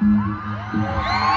Música